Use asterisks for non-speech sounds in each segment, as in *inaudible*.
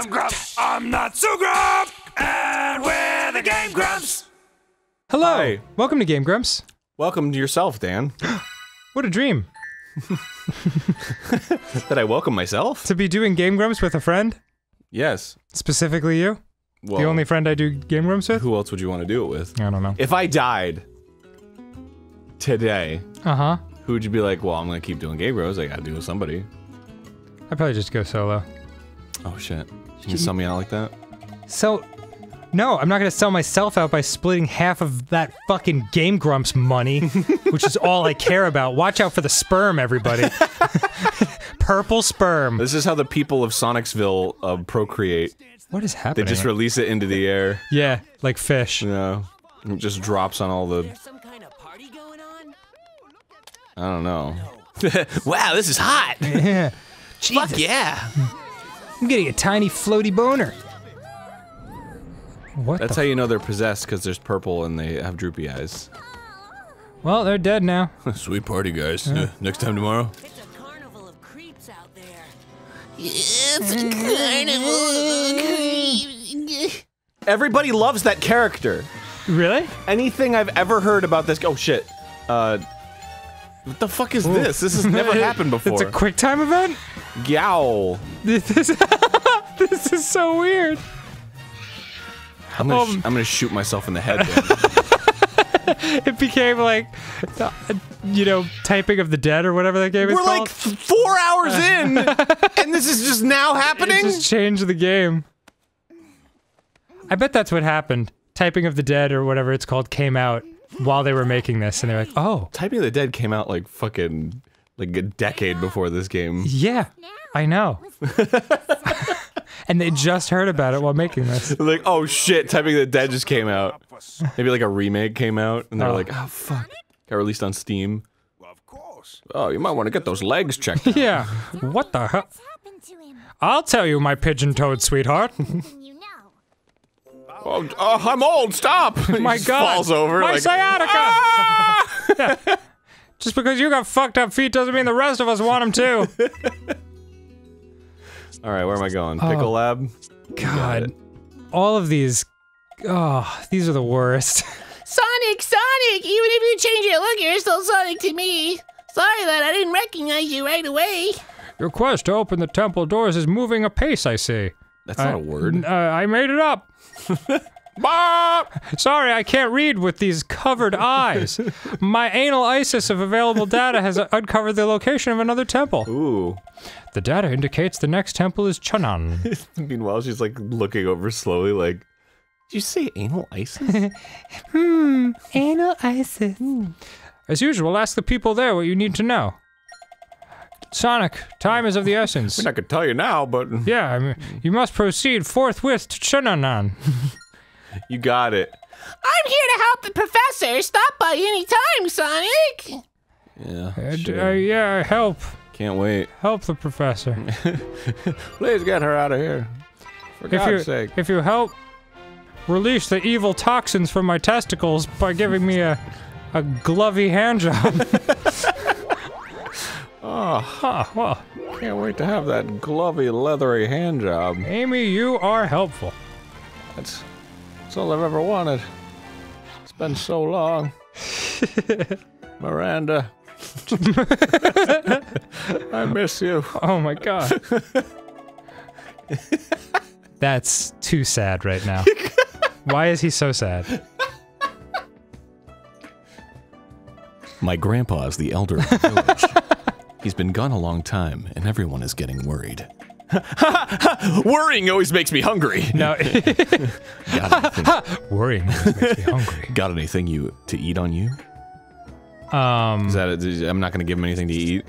I'm Grump. I'm not so Grump. And we're the Game Grumps. Hello. Hi. Welcome to Game Grumps. Welcome to yourself, Dan. *gasps* What a dream *laughs* that I welcome myself? to be doing Game Grumps with a friend. Yes. Specifically you. Well, The only friend I do Game Grumps with. Who else would you want to do it with? I don't know. If I died today, Uh huh. who would you be like? Well, I'm gonna keep doing Game Bros. I gotta do with somebody. I'd probably just go solo. Oh shit! Can you sell me out like that? So, no, I'm not gonna sell myself out by splitting half of that fucking Game Grumps money, *laughs* which is all I care about. Watch out for the sperm, everybody. *laughs* Purple sperm. This is how the people of Sonicsville uh, procreate. What is happening? They just release it into the air. yeah, like fish. You know, it just drops on all the. Kind of on? I don't know. *laughs* wow, this is hot. Yeah. Fuck yeah! I'm getting a tiny floaty boner. What That's the how you know they're possessed because there's purple and they have droopy eyes. Well, they're dead now. *laughs* Sweet party, guys. Next time tomorrow. It's a carnival of creeps out there. Everybody loves that character. Really? Anything I've ever heard about this. Oh shit. Uh. What the fuck is this? This has never *laughs* happened before. It's a quick time event? Yowl. *laughs* This is, *laughs* this is so weird. I'm gonna, Um. I'm gonna shoot myself in the head. It became like, uh, you know, typing of the dead or whatever that game is We're called. like th- four hours in, and this is just now happening. it just changed the game. I bet that's what happened. Typing of the Dead or whatever it's called came out while they were making this, and they're like, "Oh, Typing of the Dead came out like fucking like a decade before this game. yeah, I know." *laughs* and they just heard about it while making this. like, oh shit, Typing of the Dead just came out. Maybe like a remake came out, and they're Oh. like, oh fuck, got released on Steam. Of course. Oh, you might want to get those legs checked. out. Yeah, what the hell? happened to him? I'll tell you, my pigeon-toed sweetheart. You know. Oh, oh, I'm old. Stop. *laughs* My just God, falls over. my like, sciatica. "Ah!" *laughs* Just because you got fucked up feet doesn't mean the rest of us want them too. *laughs* All right, where am I going? Oh. Pickle Lab. God, all of these, oh, these are the worst. Sonic, Sonic! Even if you change your look, you're still Sonic to me. Sorry that I didn't recognize you right away. Your quest to open the temple doors is moving apace, I see. That's not a word. Uh, I made it up. *laughs* Bah! Sorry, I can't read with these covered eyes. My anal ISIS of available data has uncovered the location of another temple. Ooh. The data indicates the next temple is Chun-nan. *laughs* Meanwhile, she's like looking over slowly, like, did you say anal ISIS? *laughs* Hmm, anal ISIS. As usual, ask the people there what you need to know. Sonic, time is of the essence. I'm not gonna tell you now, but *laughs* Yeah, I mean, you must proceed forthwith to Chunanan. you got it. I'm here to help the professor. Stop by any time, Sonic. Yeah. Uh, sure. uh, yeah, help. Can't wait. Help the professor. *laughs* Please get her out of here. For if you God's sake. if you help release the evil toxins from my testicles by giving me a a glovey hand *laughs* job. Oh, huh, well, can't wait to have that glovey, leathery hand job. Amy, you are helpful. That's, that's all I've ever wanted. It's been so long. *laughs* Miranda. *laughs* I miss you. Oh my god. That's too sad right now. *laughs* Why is he so sad? My grandpa is the elder of the village. He's been gone a long time, and everyone is getting worried. *laughs* Worrying always makes me hungry. No, *laughs* Got anything, *laughs* worrying always makes me hungry. got anything you to eat on you? Um, Is that? A, I'm not gonna give him anything to eat.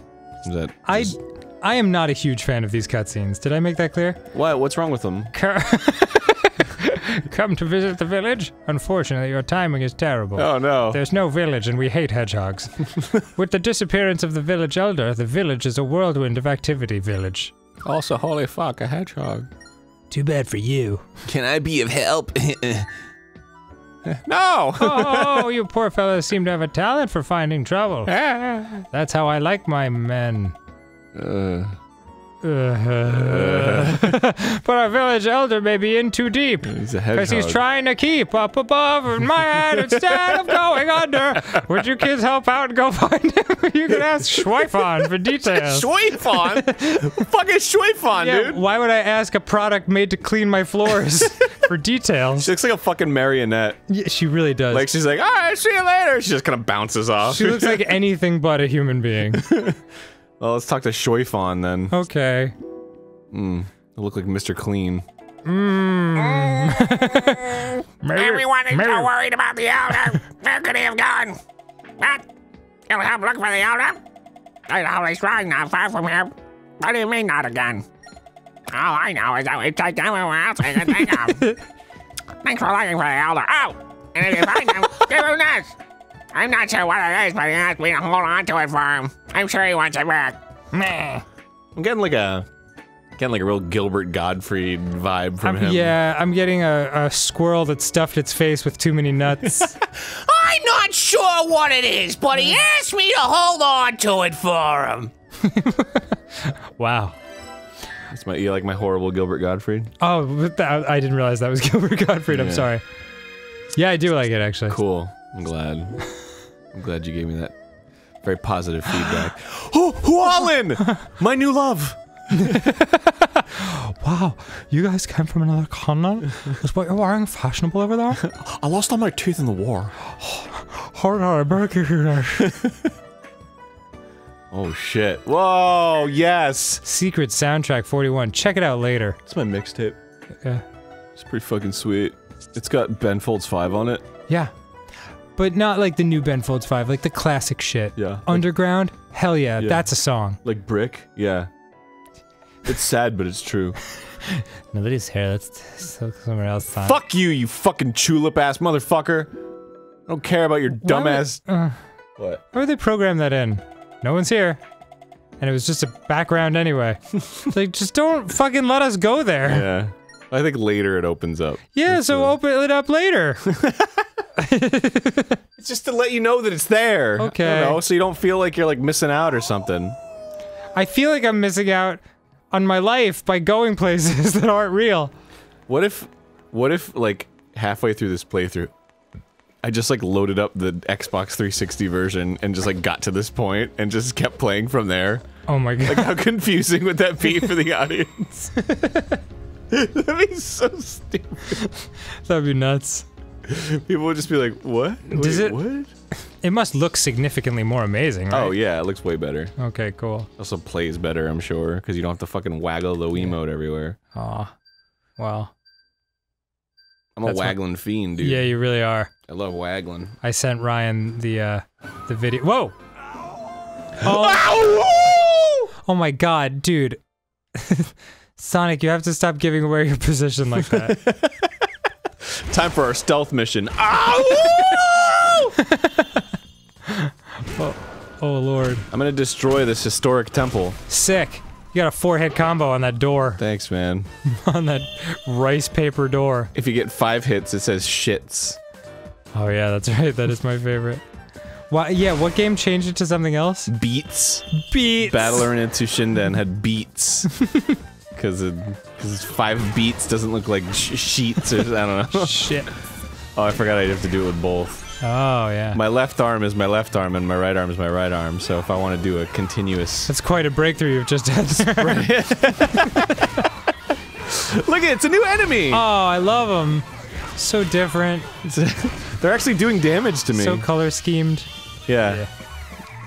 Is that? I just- I am not a huge fan of these cutscenes. Did I make that clear? What? What's wrong with them? Co- *laughs* Come to visit the village? Unfortunately, your timing is terrible. Oh no. There's no village and we hate hedgehogs. *laughs* With the disappearance of the village elder, the village is a whirlwind of activity village. Also, holy fuck, a hedgehog. Too bad for you. Can I be of help? *laughs* no. oh, you poor fellows seem to have a talent for finding trouble. That's how I like my men. Uh, Uh-huh. *laughs* but our village elder may be in too deep. He's a Because he's trying to keep up above my head instead of going under. Would you kids help out and go find him? *laughs* you can ask Schweifon for details. Schweifon? Fucking Schweifon, Yeah, dude. why would I ask a product made to clean my floors *laughs* for details? She looks like a fucking marionette. Yeah, she really does. Like she's like, all right, see you later. She just kind of bounces off. she looks like anything but a human being. Well, let's talk to Schweifon then. Okay. Mm. I look like Mr. Clean. *laughs* Maybe, Everyone is maybe- so worried about the elder. Where could he have gone? What? You'll help look for the elder? There's always strong not far from here. What do you mean not again? All I know is that we take everywhere else we can think of. Thanks for looking for the elder. Oh! And if you find him, give him this! I'm not sure what it is, but he asked me to hold on to it for him. I'm sure he wants it back. Meh. I'm getting like a, getting like a real Gilbert Gottfried vibe from I'm- him. yeah, I'm getting a, a squirrel that stuffed its face with too many nuts. *laughs* I'm not sure what it is, but he asked me to hold on to it for him. *laughs* wow. It's my, you like my horrible Gilbert Gottfried? Oh, but that, I didn't realize that was *laughs* Gilbert Gottfried. I'm sorry. Yeah, I do like it actually. Cool. I'm glad. I'm glad you gave me that very positive feedback. *gasps* oh, Hualin! My new love! *laughs* Wow, you guys came from another continent? *laughs* Is what you're wearing fashionable over there? I lost all my teeth in the war. *sighs* Hold on, I better give you. *laughs* Oh shit. Whoa, yes! Secret Soundtrack 41. Check it out later. It's my mixtape. Yeah. It's pretty fucking sweet. It's got Ben Folds 5 on it. Yeah. But not like the new Ben Folds 5, like the classic shit. Yeah. Like, Underground? Hell yeah, Yeah. that's a song. like Brick? Yeah. It's sad, but it's true. *laughs* Nobody's here, let's somewhere else. Time. Fuck you, you fucking tulip ass motherfucker! I don't care about your dumbass. Uh, What? why would they program that in? No one's here. And it was just a background anyway. *laughs* Like, just don't fucking let us go there. Yeah. I think later it opens up. Yeah, It's, so uh, open it up later. *laughs* *laughs* It's just to let you know that it's there. Okay. You know, so you don't feel like you're like missing out or something. I feel like I'm missing out on my life by going places *laughs* that aren't real. What if, what if like halfway through this playthrough, I just like loaded up the Xbox 360 version and just like got to this point and just kept playing from there? Oh my god. Like how confusing would that be *laughs* for the audience? That'd be so stupid. That'd be nuts. *laughs* People would just be like, "What? Does it- What?" *laughs* It must look significantly more amazing, right? Oh yeah, it looks way better. Okay, cool. Also plays better, I'm sure, because you don't have to fucking waggle the Wiimote everywhere. Aw. Well. I'm a That's what- waggling fiend, dude. Yeah, you really are. I love waggling. I sent Ryan the uh the video. Whoa! *laughs* Oh, oh my god, dude. Sonic, you have to stop giving away your position like that. Time for our stealth mission. *laughs* Ow! Oh, oh lord. I'm gonna destroy this historic temple. Sick. You got a four hit combo on that door. Thanks, man. *laughs* on that rice paper door. If you get five hits, it says shits. Oh yeah, that's *laughs* right. That is my favorite. Why? Yeah. What game changed it to something else? Beats. Beats. Battle Arena Toshinden had beats. Because because five beats doesn't look like sh sheets or I don't know. *laughs* Shit. *laughs* Oh, I forgot I have to do it with both. Oh yeah. My left arm is my left arm, and my right arm is my right arm. So if I want to do a continuous, That's quite a breakthrough you've just had. *laughs* look at it's a new enemy. oh, I love them. So different. They're actually doing damage to me. So color schemed. yeah. Yeah.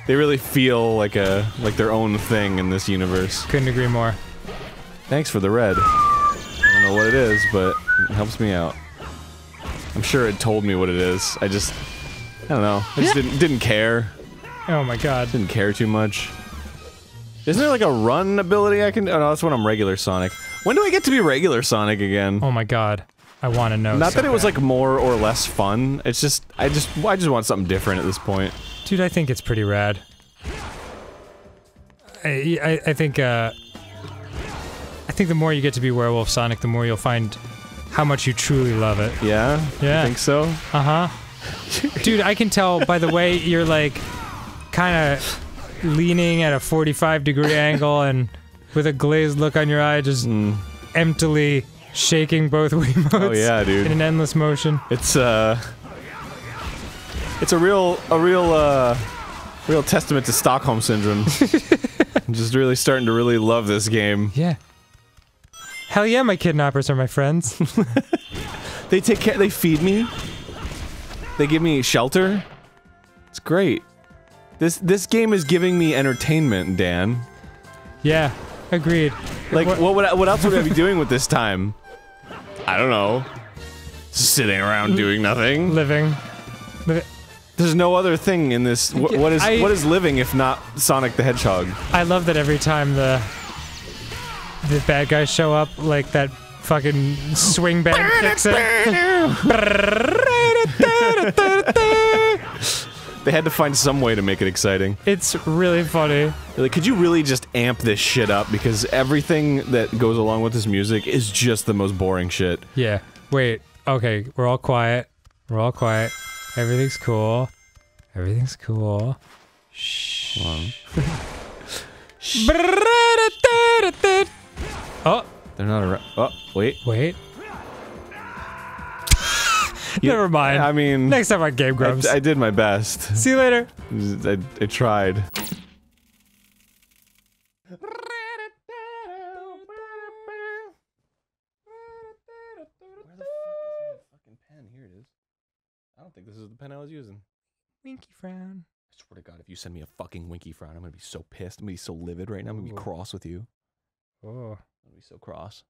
they really feel like a like their own thing in this universe. Couldn't agree more. Thanks for the red. I don't know what it is, but it helps me out. I'm sure it told me what it is. I just, I don't know. I just didn't didn't care. Oh my god. Didn't care too much. Isn't there like a run ability I can? Oh no, that's when I'm regular Sonic. When do I get to be regular Sonic again? Oh my god. I want to know. Not so that it was bad. like more or less fun. It's just I just I just want something different at this point. Dude, I think it's pretty rad. I, I, I think, uh... I think the more you get to be Werewolf Sonic, the more you'll find how much you truly love it. Yeah. Yeah. You think so? Uh-huh. *laughs* Dude, I can tell by the way you're, like, kind of leaning at a 45 degree angle and with a glazed look on your eye, just Mm. emptily shaking both *laughs* Wiimotes Oh yeah, dude. in an endless motion. It's uh, it's a real, a real, uh, real testament to Stockholm syndrome. *laughs* I'm just really starting to really love this game. Yeah. Hell yeah, my kidnappers are my friends. *laughs* They take care. They feed me. They give me shelter. It's great. This this game is giving me entertainment, Dan. yeah, agreed. Like, What- what, would I, what else would I be *laughs* doing with this time? I don't know. Sitting around doing nothing. Living. Li- There's no other thing in this. Wh- what is I- what is living if not Sonic the Hedgehog? I love that every time the the bad guys show up, like that fucking swing band kicks in. They had to find some way to make it exciting. It's really funny. Like, could you really just amp this shit up? Because everything that goes along with this music is just the most boring shit. Yeah. Wait. Okay. We're all quiet. We're all quiet. Everything's cool. Everything's cool. Shh. *laughs* oh, They're not around. Oh, wait. wait. You- *laughs* Never mind. I mean, Next time on Game I, Grumps. I did my best. See you later. I, I tried. Where the fuck is my fucking pen? Here it is. I don't think this is the pen I was using. Winky frown. I swear to God, if you send me a fucking winky frown, I'm gonna be so pissed. I'm gonna be so livid right now. I'm gonna be Ooh. cross with you. Oh. Gonna be so cross.